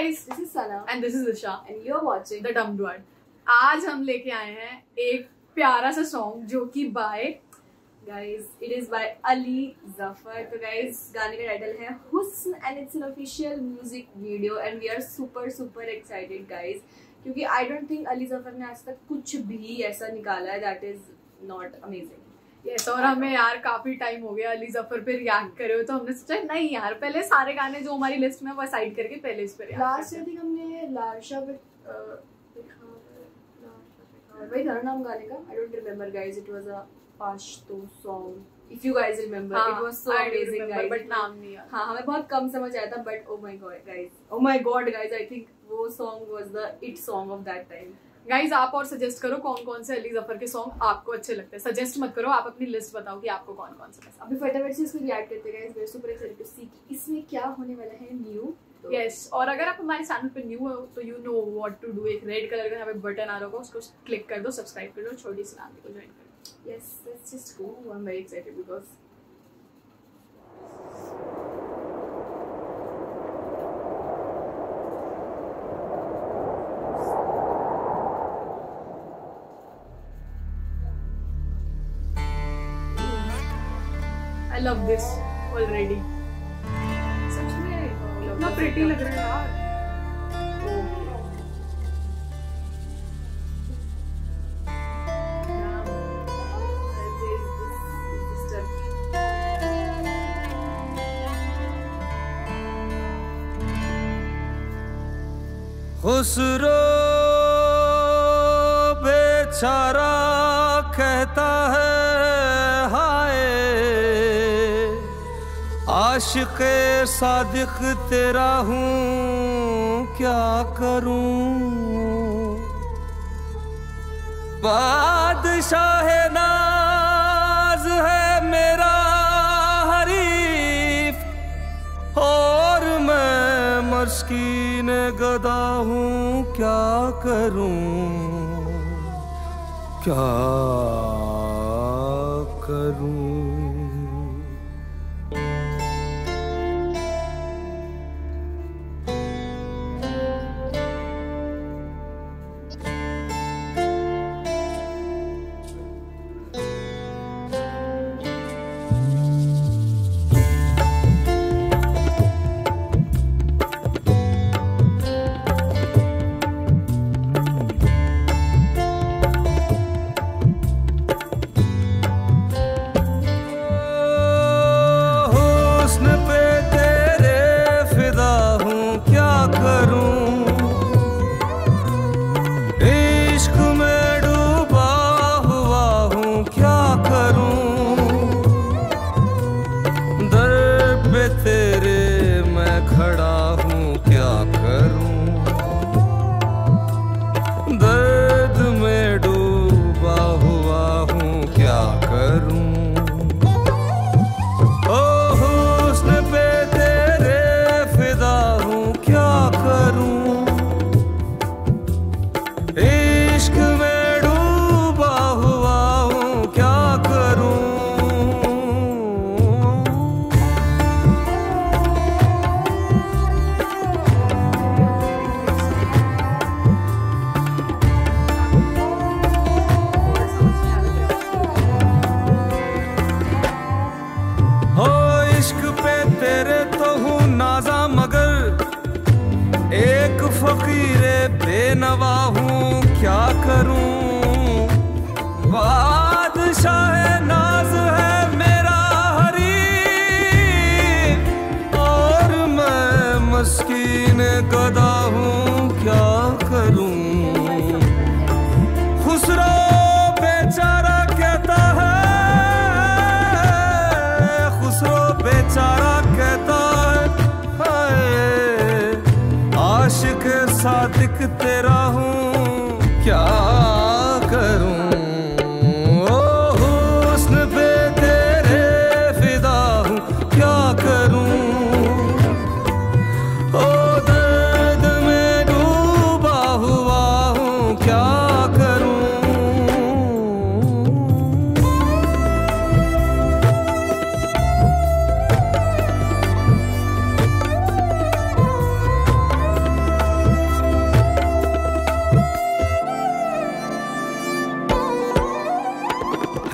guys, This is Sana and this is Disha, and you're watching the Dumb Duad. आज हम लेके आए हैं एक प्यारा सा सॉन्ग जो कि bye guys. It is by Ali Zafar. तो guys गाने का टाइटल है हुस्न and it's an official music video and we are super super excited guys क्योंकि I don't think Ali Zafar ने आज तक कुछ भी ऐसा निकाला है that is not amazing. Yes और हमें यार काफ़ी टाइम हो गया अली ज़फ़र पे रिएक्ट करे हो तो हमने सोचा नहीं यार पहले सारे गाने जो हमारी लिस्ट में वो साइड करके पहले इस पे लास्ट आई हमने लाशा पे वही था नाम गाने का? I don't remember guys it was a Pashto song if you guys remember it was so amazing guys but नाम नहीं याद। हाँ हमें बहुत कम समझ आया था but oh my god guys oh my god guys I think वो song was the it song of that time guys आप और सजेस्ट करो कौन कौन से अली ज़फ़र के सॉन्ग आपको अच्छे लगते हैं। सजेस्ट मत करो आप अपनी लिस्ट बताओ कि आपको कौन कौन से अभी फटाफट से इसको रिएक्ट करते हैं are super excited to see कि इसमें क्या होने वाला है न्यू यस yes, और अगर आप हमारे चैनल पे न्यू हो तो you know what to do एक रेड कलर का यहाँ पे बटन आ रहा होगा उसको क्लिक कर दो सब्सक्राइब कर दो छोटी सी को ज्वाइन कर दो। Yes let's just go. I'm very excited because I love this already सच में? इतना प्रिटी लग रहा है यार। खुसरो बेचारा कहता है हाय आशिक सादिक तेरा हूँ, क्या करूँ? बादशाह नाज है मेरा हरीफ, और मैं मस्कीन गदा हूँ, क्या करूँ? क्या करूँ?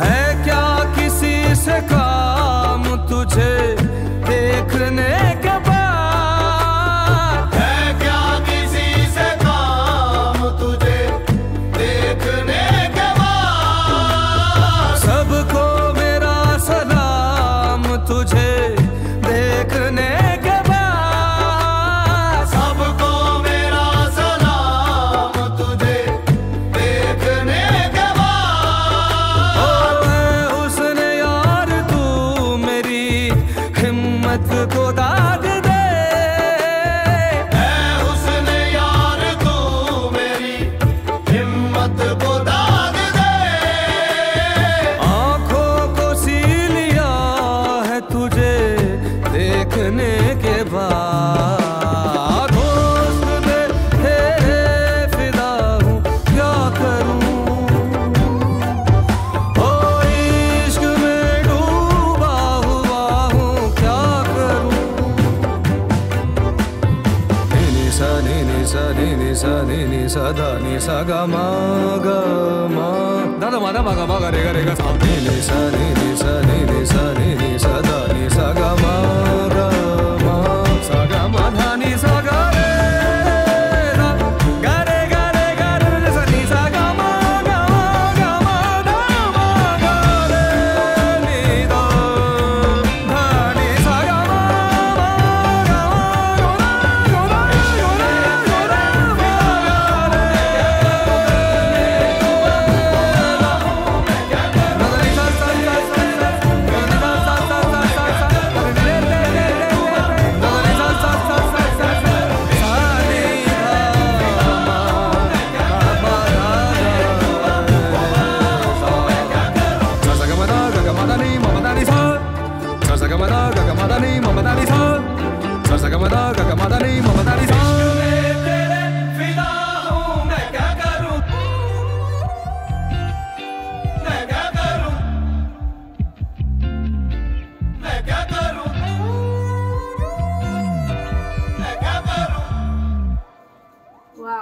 है क्या किसी से कहा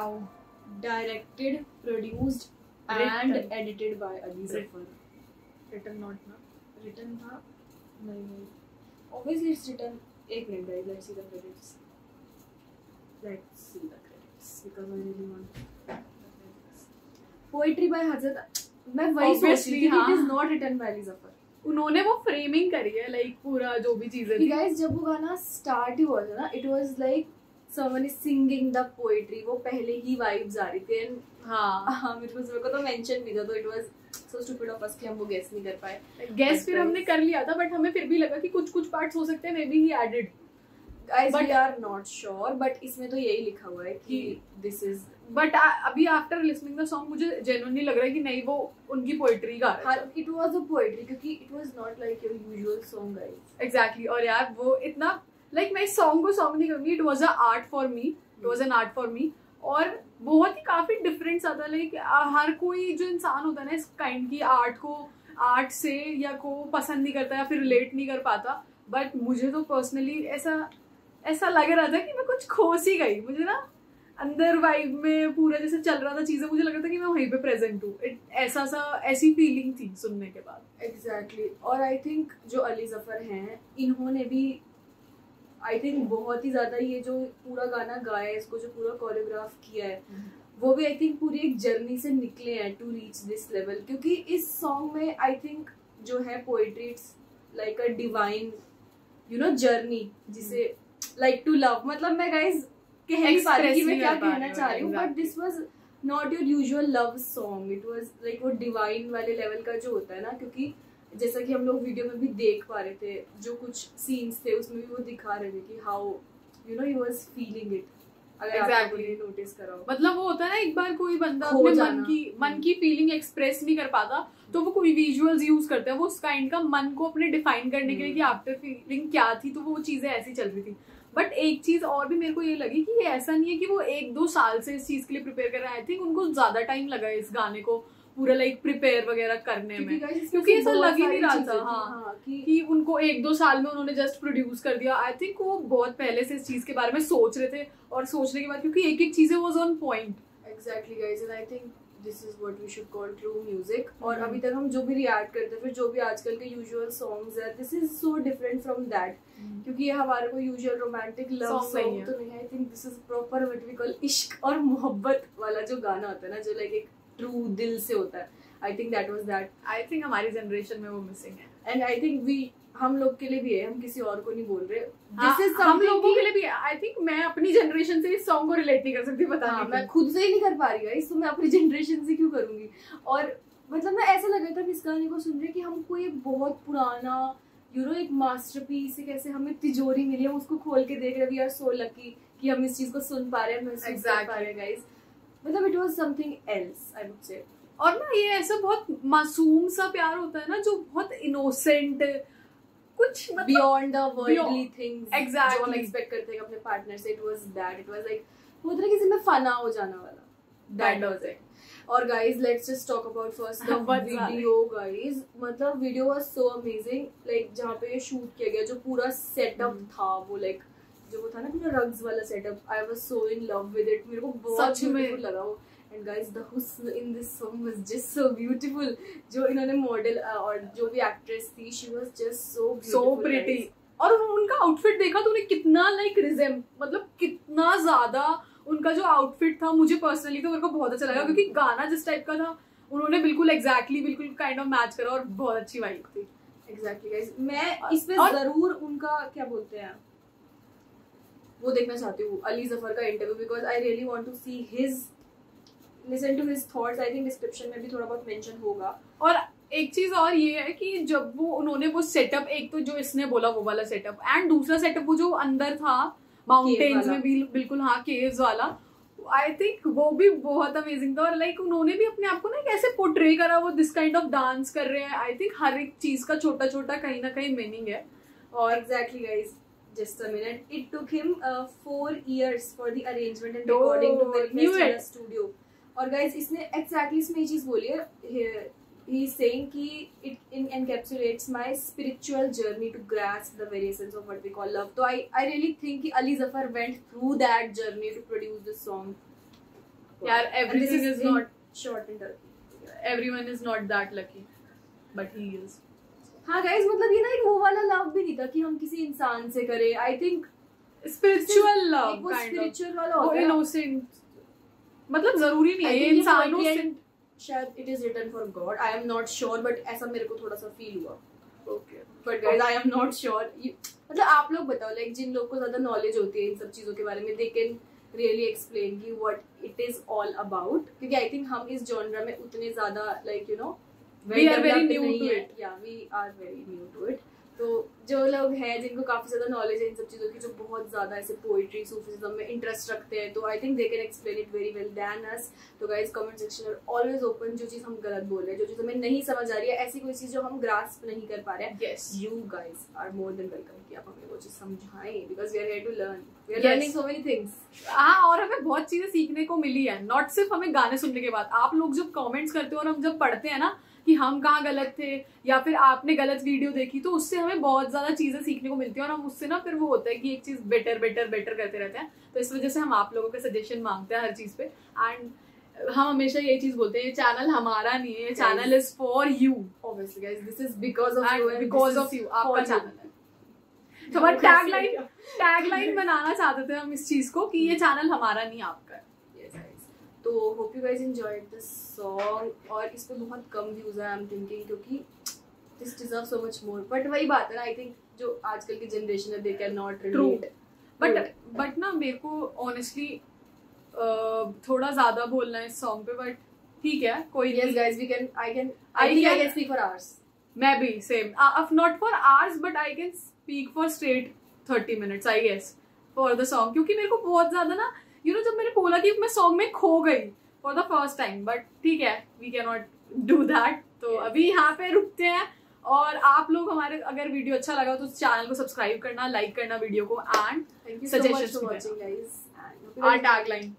Wow. Directed, produced, and Written. edited by Ali Zafar. Return not ना Written था नहीं नहीं obviously it's written एक minute see the credits let's see the credits because I really want the credits poetry by Hazrat मैं वही सोच रही थी हाँ. it is not written by Ali Zafar उन्होंने वो फ्रेमिंग करी है लाइक पूरा जो भी चीज़ें थी guys जब वो गाना स्टार्ट ही हुआ था ना it was like someone is singing the poetry वो पहले ही vibes आ रही थी। And हाँ हाँ मेरे को मेरे को तो मेंशन भी था तो it was so stupid of us कि हम वो गेस नहीं कर पाए। गेस फिर हमने कर लिया था बट हमें फिर भी लगा कि कुछ कुछ पार्ट्स हो सकते हैं maybe he added guys But- we are not sure but इसमें तो यही लिखा हुआ है कि this is बट अभी आफ्टर लिसनिंग द सॉन्ग मुझे जेन्युइनली लग रहा है कि नहीं वो उनकी पोएट्री का it was a poetry क्योंकि it was not like your usual song guys exactly और यार वो इतना लाइक मैं इस सॉन्ग को सॉन्ग नहीं कहूँगी it was a art for me it was an art for me और बहुत ही काफ़ी डिफरेंस आता है. लाइक हर कोई जो इंसान होता है ना, इस काइंड की आर्ट को आर्ट से या को पसंद नहीं करता या फिर रिलेट नहीं कर पाता. बट मुझे तो पर्सनली ऐसा ऐसा लग रहा था कि मैं कुछ खोस ही गई. मुझे ना अंदर वाइब में पूरा जैसे चल रहा था चीज़ें, मुझे लग रहा था कि मैं वहीं पे प्रेजेंट हूँ. It- ऐसा सा, ऐसी फीलिंग थी सुनने के बाद. Exactly exactly. और आई थिंक जो अली ज़फ़र हैं, इन्होंने भी आई थिंक बहुत ही ज़्यादा ये जो पूरा गाना गाया है इसको जो पूरा कोरियोग्राफ किया है वो भी आई थिंक पूरी एक जर्नी से निकले हैं टू रीच दिस लेवल क्योंकि इस सॉन्ग में आई थिंक जो है poetry it's like a divine you know journey जिसे लाइक टू लव मतलब मैं गाइस कह नहीं पा रही कि मैं क्या कहना चाह रही हूँ हूँ, but this was not your usual love song it was like वो डिवाइन वाले लेवल का जो होता है ना क्योंकि जैसा कि हम लोग वीडियो में भी देख पा रहे थे जो कुछ सीन्स थे उसमें भी वो दिखा रहे थे कि how you know he was feeling it अगर Exactly. नोटिस करा मतलब वो होता है ना एक बार कोई बंदा अपने मन की मन की फीलिंग एक्सप्रेस नहीं कर पाता तो वो कोई विजुअल्स यूज़ करते हैं वो उस काइंड का मन को अपने डिफाइन करने के लिए कि आफ्टर फीलिंग क्या थी तो वो चीज़ें ऐसी चल रही थी। बट एक चीज़ और भी मेरे को ये लगी कि ये ऐसा नहीं है कि वो एक दो साल से इस चीज़ के लिए प्रिपेयर कर रहे आई थिंक उनको ज़्यादा टाइम लगा इस गाने को। पूरा लाइक प्रिपेयर वगैरह करने में। क्योंकि ऐसा लग ही नहीं रहा था, हाँ। हाँ, कि कि उनको एक दो साल में उन्होंने जस्ट प्रोड्यूस कर दिया। आई थिंक वो बहुत पहले से इस चीज़ के बारे में सोच रहे थे और सोचने के बाद क्योंकि एक एक चीज़ें was on point exactly guys and I think this is what we should call true music और हम्म। अभी तक हम जो भी रिएक्ट करते हैं फिर जो भी आजकल के यूजुअल सॉन्ग्स है this is so different from that क्योंकि ये हमारा कोई यूजुअल रोमांटिक लव सॉन्ग है। तो नहीं I think this is proper what we call इश्क और मोहब्बत वाला जो गाना होता है ना जो लाइक एक ट्रू दिल से होता है। I think that was that I think हमारी जनरेशन में वो मिसिंग है। एंड आई थिंक वी हम लोग के लिए भी है हम किसी और को नहीं बोल रहे। हाँ, दिस इज़ हम लोगों के लिए भी आई थिंक मैं अपनी जनरेशन से इस सॉन्ग को रिलेट नहीं कर सकती पता हाँ, नहीं मैं खुद से ही नहीं कर पा रही गाइस तो मैं अपनी जनरेशन से क्यों करूँगी? और मतलब मैं ऐसा लग रहा था इस गाने को सुन रहे कि हम कोई बहुत पुराना यू नो एक मास्टरपीस एक ऐसे हमें तिजोरी मिली हम उसको खोल के देख रहे वी आर सो लकी कि हम इस चीज़ को सुन पा रहे हैं महसूस कर पा रहे हैं गाइस मतलब it was something else I would say और ना ये ऐसा बहुत मासूम सा प्यार होता है ना जो बहुत इनोसेंट कुछ बियॉन्ड द वर्ल्डली थिंग्स. जो हम एक्सपेक्ट करते हैं अपने पार्टनर से it was that it was like वो तरह किसी में फना हो जाना वाला That was it. और guys let's just talk about first the video guys मतलब video was so amazing like जहाँ पे शूट किया गया जो पूरा सेटअप हम्म। था वो लाइक जो वो था ना पूरा रग्स वाला setup I was so in love with it मेरे को बहुत। ब्यूटीफुल लगा वो। एंड गाइस द हुस्न in this song was just so beautiful जो इन्होंने मॉडल और जो भी एक्ट्रेस थी she was just so so pretty और उनका आउटफिट देखा तो उन्हें कितना लाइक रिजेम मतलब कितना ज़्यादा उनका जो आउटफिट था मुझे पर्सनली तो मेरे को बहुत अच्छा लगा हम्म। क्योंकि गाना जिस टाइप का था उन्होंने बिल्कुल एग्जैक्टली exactly, बिल्कुल काइंड ऑफ़ मैच करा और बहुत अच्छी वाइब थी। एग्जैक्टली गाइस मैं और- इस पे और- ज़रूर उनका क्या बोलते हैं वो देखना चाहती हूँ, अली ज़फ़र का interview because I really want to see his listen to his thoughts I think description में भी थोड़ा बहुत मेंशन होगा। और एक चीज़ और ये है कि जब वो, उन्होंने वो सेटअप एक तो जो इसने बोला वो वाला सेटअप एंड दूसरा सेटअप वो जो अंदर था माउंटेन्स में भी बिल्कुल हाँ केव्स वाला आई थिंक वो भी बहुत अमेजिंग था। और लाइक उन्होंने भी अपने आप को ना कैसे पोर्ट्रे करा, वो दिस काइंड ऑफ़ डांस कर रहे हैं। आई थिंक हर एक चीज़ का छोटा छोटा कहीं ना कहीं मीनिंग है। और exactly guys just a minute it took him uh, four years for the arrangement and recording Oh, to manifest in the studio और guys इसने exactly इसमें ये चीज़ बोली है he- is saying कि it in encapsulates my spiritual journey to grasp the very essence of what we call love तो I I really think कि Ali Zafar went through that journey to produce this song यार And everything is in not short in Turkey everyone is not that lucky but he is हाँ guys मतलब ये ना एक वो वाला love भी नहीं था कि हम किसी इंसान से करें. आई थिंक spiritual एक love वो kind of. स्पिरिचुअल वाला होता है मतलब ज़रूरी नहीं है इंसानों से शायद it is written for God I am not sure but ऐसा मेरे को थोड़ा सा फील हुआ. Okay. But guys I am not sure मतलब आप लोग बताओ लाइक जिन लोग को ज़्यादा नॉलेज होती है इन सब चीज़ों के बारे में दे कैन रियली एक्सप्लेन की what it is all about क्योंकि आई थिंक हम इस जॉनरा में उतने ज़्यादा like you know We are very new to it. या we are very new to it तो जो लोग हैं जिनको काफ़ी ज़्यादा नॉलेज है इन सब चीज़ों की जो बहुत ज़्यादा ऐसे पोइट्री सूफिज्म में इंटरेस्ट रखते हैं तो I think they can explain it very well than us तो guys comment section are always open जो चीज़ हम गलत बोल रहे हैं जो चीज़ हमें नहीं समझ आ रही है ऐसी कोई चीज़ जो हम ग्रास्प नहीं कर पा रहे हैं। Yes. You guys are more than welcome कि आप हमें वो चीज़ समझाएँ we are here to learn. We are Yes. learning so many things. हाँ और हमें बहुत चीज़ें सीखने को मिली है नॉट सिर्फ़ हमें गाने सुनने के बाद। आप लोग जब कमेंट्स करते हो और हम जब पढ़ते हैं ना कि हम कहाँ गलत थे या फिर आपने गलत वीडियो देखी तो उससे हमें बहुत ज़्यादा चीज़ें सीखने को मिलती है और हम उससे ना फिर वो होता है कि एक चीज़ बेटर बेटर बेटर करते रहते हैं। तो इस वजह से हम आप लोगों के सजेशन मांगते हैं हर चीज़ पे। एंड हम हमेशा यही चीज़ बोलते हैं ये चैनल हमारा नहीं है channel is for you guys this is because of you and because of you आपका चैनल है। तो हमारा टैगलाइन टैगलाइन बनाना चाहते थे हम इस चीज़ को कि ये चैनल हमारा नहीं आपका है। तो hope you guys enjoy this song और इस पर बहुत कम व्यूज़ आई एम थिंकिंग क्योंकि this deserve so much more but वही बात है ना आई थिंक जो आजकल की जनरेशन है they can not relate but but ना मेरे को ऑनेस्टली थोड़ा ज़्यादा बोलना है इस सॉन्ग पे बट ठीक है कोई yes, guys, can, can, I I can, can मैं भी same of not for hours but I can speak for straight thirty minutes I guess for the song क्योंकि मेरे को बहुत ज़्यादा ना यू नो जब मैंने बोला कि मैं सॉन्ग में खो गई for the first time but ठीक है we can not do that तो Yes. अभी यहाँ पे रुकते हैं और आप लोग हमारे अगर वीडियो अच्छा लगा तो चैनल को सब्सक्राइब करना लाइक करना वीडियो को एंड भी you are tagline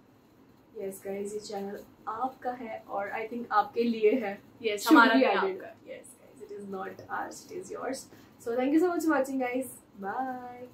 yes guys ये चैनल आपका है और आई थिंक आपके लिए है. यस Should हमारा added. आपका. Yes guys it is not ours it is yours. So thank you so much for watching guys. Bye.